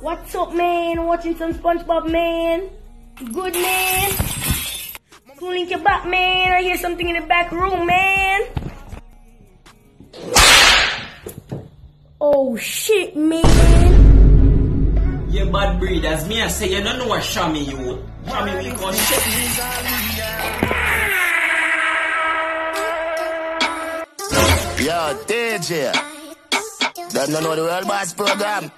What's up, man? Watching some SpongeBob, man. Good, man. Link your back, man. I hear something in the back room, man. Oh, shit, man. You bad breeders, me I say you don't know what Shami you. Shami we call shit. Yo, DJ. Don't know the World Boss program.